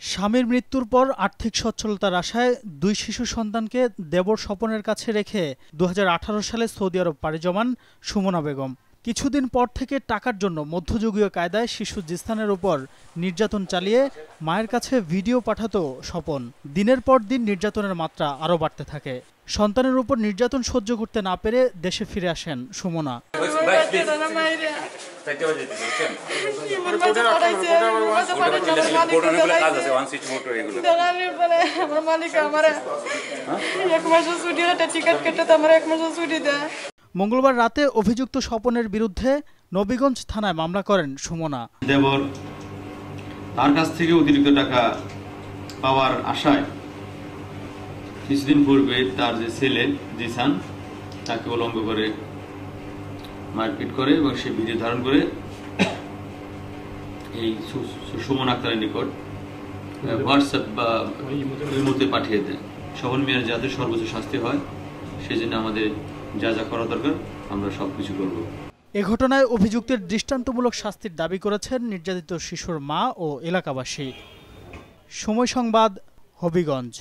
স্বামীর মৃত্যুর পর আর্থিক সচ্ছলতার আশায় দুই শিশু সন্তানকে দেবর স্বপনের কাছে রেখে দু হাজার আঠারো সালে সৌদি আরব পাড়ি জমান সুমনা বেগম কিছুদিন পর থেকে টাকার জন্য মধ্যযুগীয় কায়দায় শিশু জিস্তানের উপর নির্যাতন চালিয়ে মায়ের কাছে ভিডিও পাঠাতো স্বপন দিনের পর দিন নির্যাতনের মাত্রা আরও বাড়তে থাকে সন্তানের উপর নির্যাতন সহ্য করতে না পেরে দেশে ফিরে আসেন সুমনা চাইতে বাজে মাসের ছুটি দেয়। মঙ্গলবার রাতে অভিযুক্ত স্বপনের বিরুদ্ধে নবীগঞ্জ থানায় মামলা করেন সুমনা। দেবর তার কাছ থেকে অতিরিক্ত টাকা পাওয়ার আশায় কিছুদিন পূর্বে তার যে ছেলে জিসান তাকে উলঙ্গ করে মারপিট করে এবং সে ভিডিও ধারণ করে এই সুমন আক্তারের নিকট হোয়াটসঅ্যাপ বা ইমোতে পাঠিয়ে দেয়। শহর মেয়ের যাতে সর্বোচ্চ শাস্তি হয় সেজন্য আমাদের যা যা করা দরকার আমরা সব কিছু করব। এ ঘটনায় অভিযুক্তের দৃষ্টান্তমূলক শাস্তির দাবি করেছেন নির্যাতিত শিশুর মা ও এলাকাবাসী। সময় সংবাদ হবিগঞ্জ।